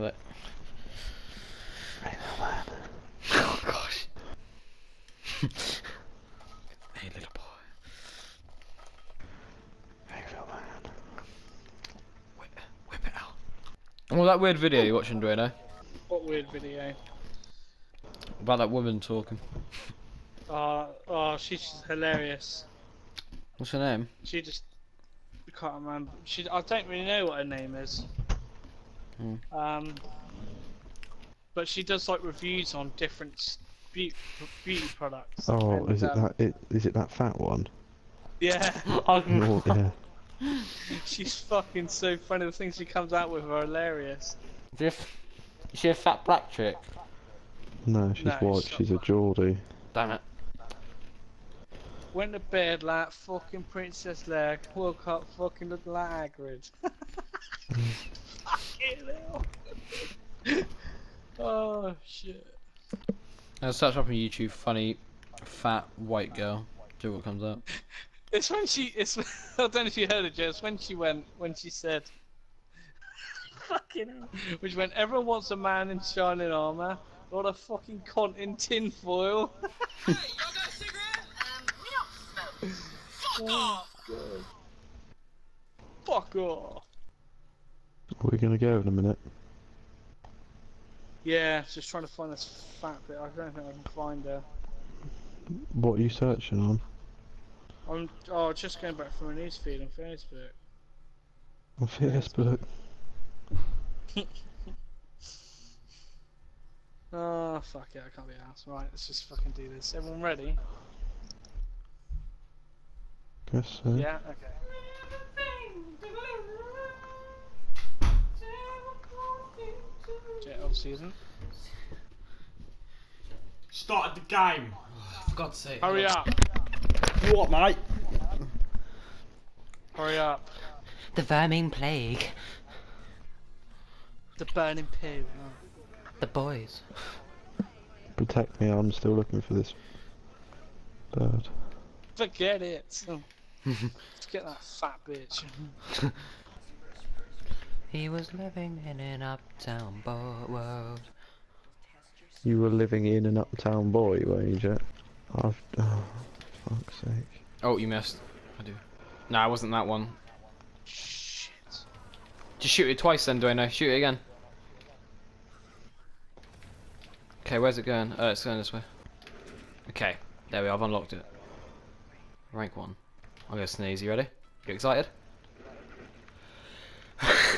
Hello. Hey, little man. Oh gosh. hey little boy. Hey, little man. Whip, whip it out. Well, that weird video you're watching, Dueno, eh? What weird video? about that woman talking. Oh, oh, she's just hilarious. What's her name? She just, I can't remember. She, I don't really know what her name is. Hmm. Um, but she does like reviews on different beauty, beauty products. Oh, and, is it um, that? It, is it that fat one? Yeah, Oh, Oh, yeah. she's fucking so funny. The things she comes out with are hilarious. Is she a fat black chick? No, she's No, white. shut She's a up. Geordie. Damn it. Went to bed like fucking Princess Leia. Woke up fucking looking like Hagrid. Fucking hell. oh shit. Now search up on YouTube funny fat white girl. See what comes up. It's when she. It's. I don't know if you heard it, Joe. It's when she went. When she said. fucking hell. Which when everyone wants a man in shining armor, not a fucking cunt in tin foil. Hey, y'all got a cigarette? Um, we don't smoke. Fuck off! Fuck off. We're gonna go in a minute. Yeah, just trying to find this fat bit. I don't think I can find her. What are you searching on? I'm. Oh, just going back from a newsfeed on Facebook. On Facebook. Oh fuck it, I can't be asked. Right, let's just fucking do this. Everyone ready? Guess so. Yeah. Okay. Jet obviously isn't. Started the game. For God's sake. Hurry up! What, mate? Hurry up! The vermin plague. The burning poo. The boys. Protect me. I'm still looking for this bird. Forget it. Oh. Let's get that fat bitch. He was living in an uptown bo- world. You were living in an uptown boy, weren't you, Jet? Oh, fuck's sake. Oh, you missed. I do. Nah, it wasn't that one. Shit. Just shoot it twice then, Dueno. Shoot it again. Okay, where's it going? Oh, it's going this way. Okay, there we are. I've unlocked it. Rank one. I'm gonna sneeze. You ready? You excited?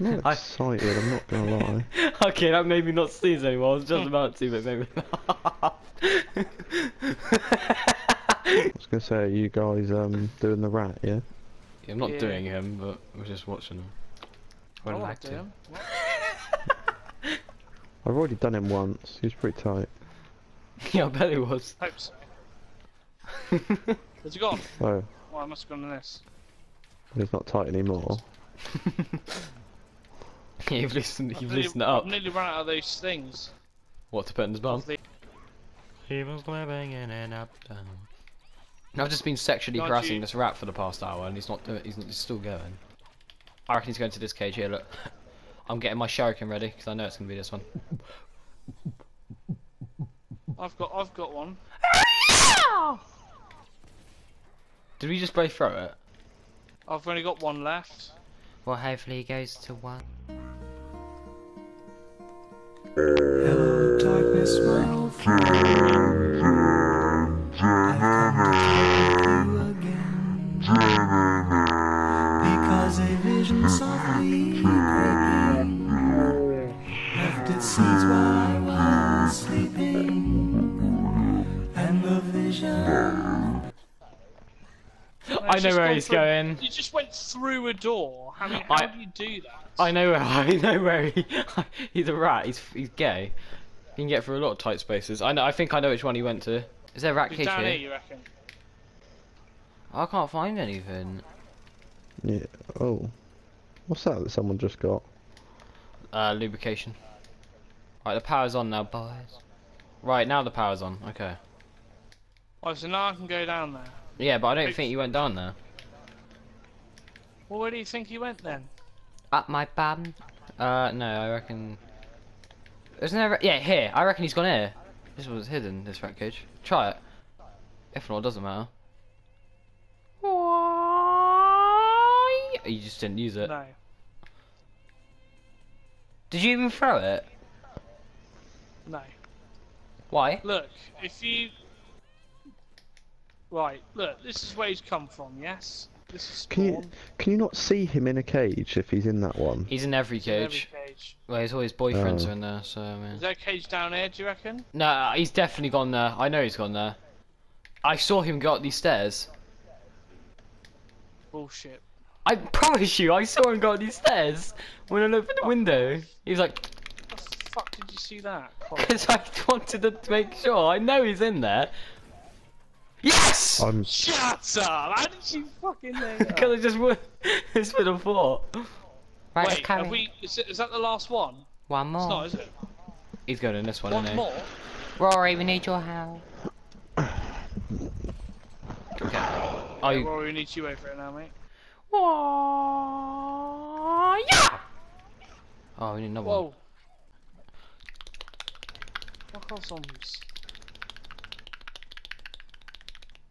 I'm not I- excited, I'm not gonna lie. okay, that made me not sneeze anymore. I was just about to, but maybe. I was gonna say, are you guys um doing the rat, yeah? I'm not Yeah. doing him, but we're just watching him. I Would wanna like do to. him. What? I've already done him once. He was pretty tight. yeah, I bet it was. Hope so. Where's he gone? Oh, Oh, I must have gone on this. he's not tight anymore. Yeah, you've loosened, I've you've nearly- loosened up. I've nearly run out of those things. What to put in his bum? The- He was living in an uptown. I've just been sexually Don't harassing you- this rat for the past hour, and he's not doing. He's, he's still going. I reckon he's going to this cage here. Look, I'm getting my shuriken ready because I know it's going to be this one. I've got. I've got one. Did we just both throw it? I've only got one left. Well, hopefully he goes to one. Hello, I know where he's through, going. You just went through a door. How, many, how I- do you do that? I know where. I know where he. he's a rat. He's he's gay. He can get through a lot of tight spaces. I know. I think I know which one he went to. Is there a rat He's cage here? here, you reckon? I can't find anything. Yeah. Oh. What's that that someone just got? Uh, lubrication. Right, the power's on now, boys. Right, now the power's on. Okay. Oh, so now I can go down there. Yeah, but I don't Hey. think you went down there. Well, where do you think you went then? Up my bum. Uh, no, I reckon. Isn't there? Yeah, here. I reckon he's gone here. This was hidden. This rat cage. Try it. If not, it doesn't matter. Why? You just didn't use it. No. Did you even throw it? No. Why? Look, if you. Right, look, this is where he's come from, yes? This is Can you can you not see him in a cage if he's in that one? He's in every in every cage. cage. Well, his all his boyfriends Oh. are in there, so I Is mean. there a cage down here, do you reckon? No, he's definitely gone there. I know he's gone there. I saw him go up these stairs. Bullshit. I promise you, I saw him go up these stairs when I looked at the window. He was like, How the fuck did you see that? Because I wanted to make sure. I know he's in there. Yes! I'm Shut up! How did you fucking know? Because I just would. It's been a thought. Right, Wait, have we, is, it, is that the last one? One It's more. not, is it? He's going in this one, One isn't more? Rory, we need your help. he? Okay. Oh, you. Rory needs you over it now, mate. yeah! Oh, we need another one. Whoa. Fuck off, zombies.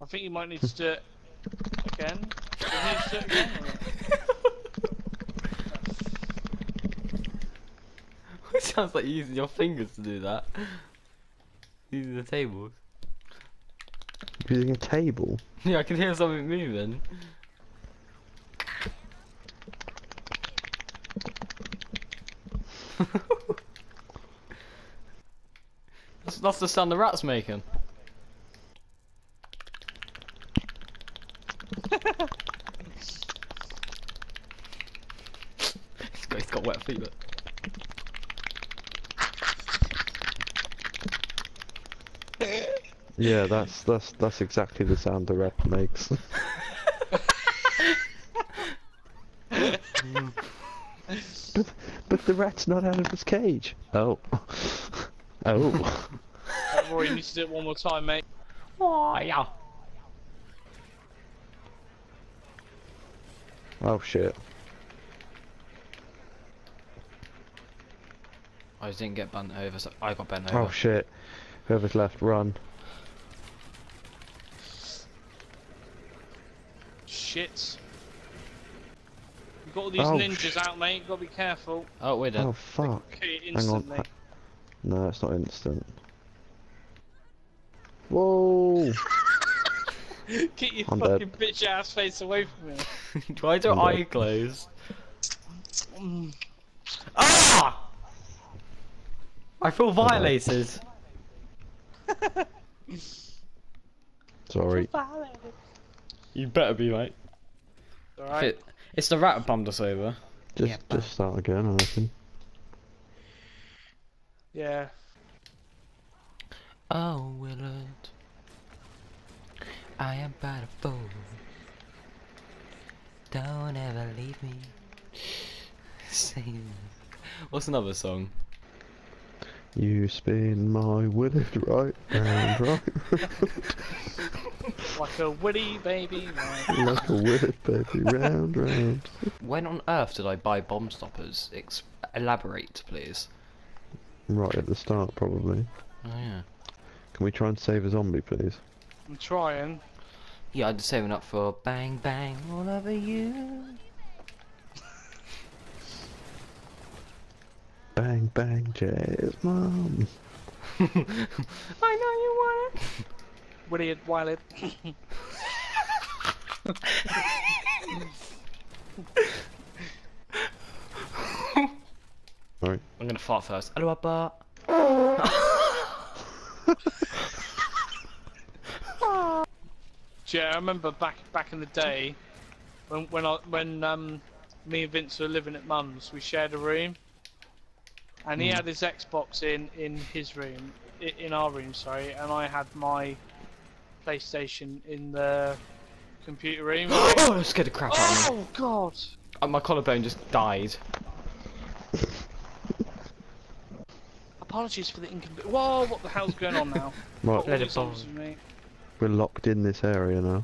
I think you might need to do it again. Do you need to do it again? it sounds like you're using your fingers to do that. Using the tables. using a table. Yeah, I can hear something moving. that's, that's the sound the rat's making. He's, got, he's got wet feet. Look. Yeah, that's that's that's exactly the sound the rat makes. but but the rat's not out of his cage. Oh. Oh. Rory needs to do it one more time, mate. Oh, yeah. Oh shit. I just didn't get bent over, so I got bent oh, over. Oh shit. Whoever's left, run. Shit. You've got all these Oh, ninjas out, mate. You've got to be careful. Oh, we're dead. Oh fuck. Kill you Hang on. No, it's not instant. Whoa! Get your I'm fucking dead. bitch ass face away from me. Why do I'm I dead. close? Mm. Ah! I feel violated. Sorry. You better be, mate. Alright. It, it's the rat that bummed us over. Just Yeah, just start again, I reckon. Yeah. Oh, Willard. I am but a fool. Don't ever leave me. Sing. What's another song? You spin my willard right and right Like a witty baby. like a willard baby round round. When on earth did I buy bomb stoppers? Ex- elaborate, please. Right at the start, probably. Oh yeah. Can we try and save a zombie, please? I'm trying. Yeah, I'm saving up for. Bang, bang, all over you. Bang bang, Jay's mom. I know you want it. Witty Wiley. Right. I'm gonna fart first. Hello, Abba. Yeah, I remember back back in the day when when I when um me and Vince were living at Mum's, we shared a room, and he had his Xbox in in his room, in our room, sorry, and I had my PlayStation in the computer room. right? Oh, that scared the crap out of me. oh God! Uh, My collarbone just died. Apologies for the inconvenience. Whoa! What the hell's going on now? What Let all it these zombies with me? We're locked in this area now.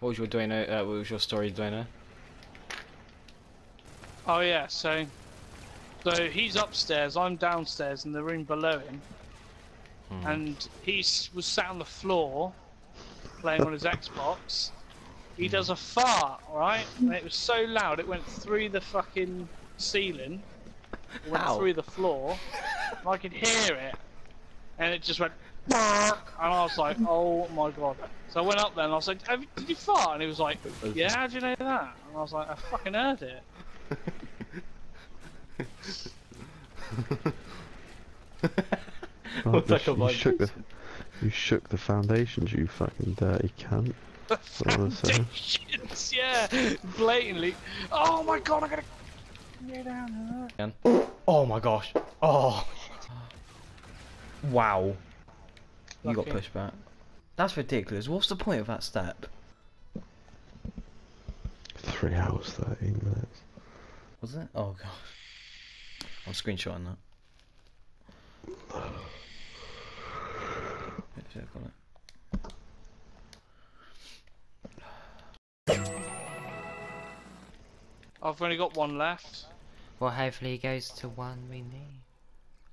What was your Dueno? Uh, what was your story, Dueno? Oh yeah, so So he's upstairs, I'm downstairs in the room below him, Hmm. and he was sat on the floor playing on his Xbox. He does a fart, right? And it was so loud it went through the fucking ceiling, went How? through the floor. and I could hear it, and it just went. And I was like, "Oh my god!" So I went up there and I was like, "Did you fart?" And he was like, "Yeah, how do you know that?" And I was like, "I fucking heard it." Oh, Looks like a you shook the, you shook the foundations, you fucking dirty cunt. The what I'm saying. foundations, yeah, blatantly. Oh my god, I'm gonna go down here. Oh my gosh. Oh. Wow. You got Lucky. pushed back. That's ridiculous. What's the point of that step? Three hours, 13 minutes. Was it? Oh gosh. I'm screenshotting that. Oops, I've got it. I've only got one left. Well, hopefully he goes to one we need.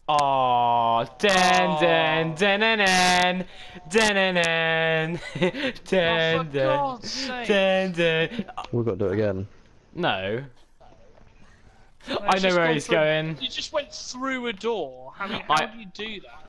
Oh, den den den den den den den Oh, den for den den den. We've got to do it again. No. I know where he's going. You just went through a door. I mean, how do you do that?